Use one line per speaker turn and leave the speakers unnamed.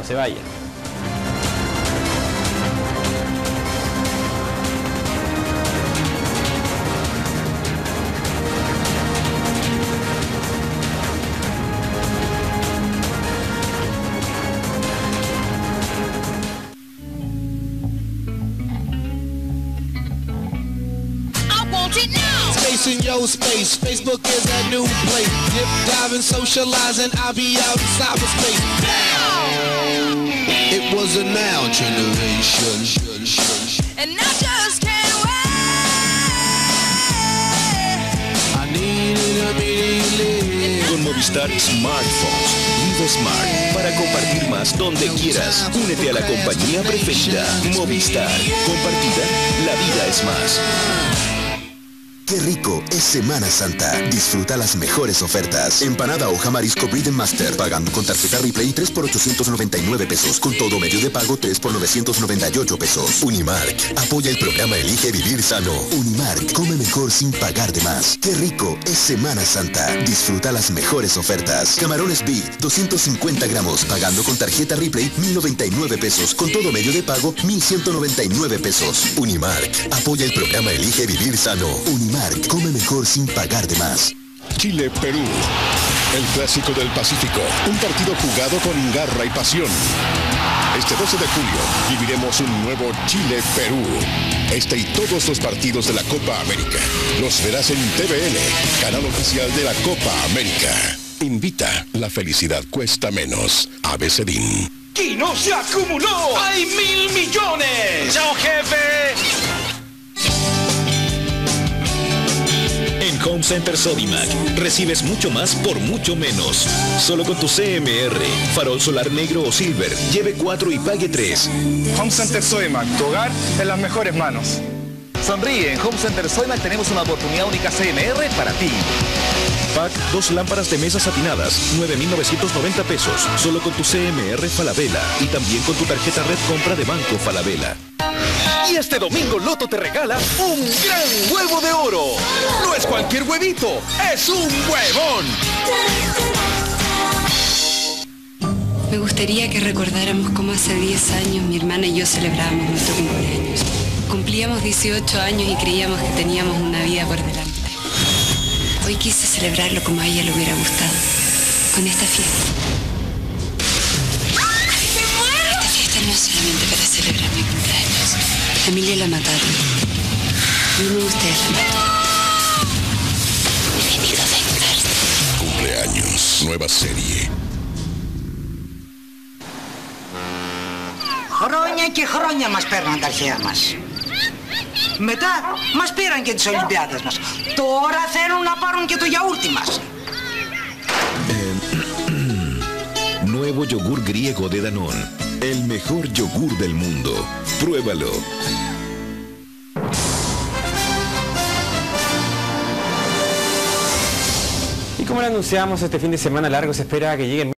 No se vaya.
Space in your space. Facebook is a new place. Dip, diving, socializing. I'll be out in cyberspace. Now. It was a now generation.
And I just can't wait.
I needed immediately.
Con Movistar Smartphones. Vive Smart para compartir más donde quieras. Únete a la compañía preferida. Movistar. Compartida, la vida es más.
Qué rico es Semana Santa. Disfruta las mejores ofertas. Empanada hoja marisco Breeden Master. Pagando con tarjeta Replay 3 por 899 pesos. Con todo medio de pago 3 por 998 pesos. Unimark. Apoya el programa Elige Vivir Sano. Unimark. Come mejor sin pagar de más. Qué rico es Semana Santa. Disfruta las mejores ofertas. Camarones Big. 250 gramos. Pagando con tarjeta Replay 1099 pesos. Con todo medio de pago 1199 pesos. Unimark. Apoya el programa Elige Vivir Sano. Unimark. Come mejor sin pagar de más.
Chile-Perú. El clásico del Pacífico. Un partido jugado con garra y pasión. Este 12 de julio viviremos un nuevo Chile-Perú. Este y todos los partidos de la Copa América. Los verás en TVN, canal oficial de la Copa América. Invita. La felicidad cuesta menos. ABCDIN.
¡Y no se acumuló! ¡Hay mil millones! ¡Chao, jefe!
Home Center Sodimac recibes mucho más por mucho menos. Solo con tu CMR, farol solar negro o silver, lleve 4 y pague 3.
Home Center Soymac, tu hogar en las mejores manos.
Sonríe, en Home Center Soymac tenemos una oportunidad única CMR para ti.
Pack, dos lámparas de mesa satinadas, 9,990 pesos. Solo con tu CMR Falabella y también con tu tarjeta Red Compra de Banco Falabella.
Y este domingo Loto te regala un gran huevo de oro. No es cualquier huevito, es un huevón.
Me gustaría que recordáramos cómo hace 10 años mi hermana y yo celebrábamos nuestro cumpleaños. Cumplíamos 18 años y creíamos que teníamos una vida por delante. Hoy quise celebrarlo como a ella le hubiera gustado, con esta fiesta. Esta fiesta no es solamente para celebrar mi cumpleaños. A Emilia la mataron. Y uno de ustedes la mató. He venido a vengarse.
Cumpleaños. Nueva serie.
Χρόνια και χρόνια μας παίρναν τα αρχαία μας. Μετά μας πήραν και τις Ολυμπιάδες μας. Τώρα θέλουν να πάρουν και το γιαούρτι μας.
Nuevo yogur griego de Danone. El mejor yogur del mundo. Pruébalo.
Y como lo anunciamos, este fin de semana largo se espera que lleguen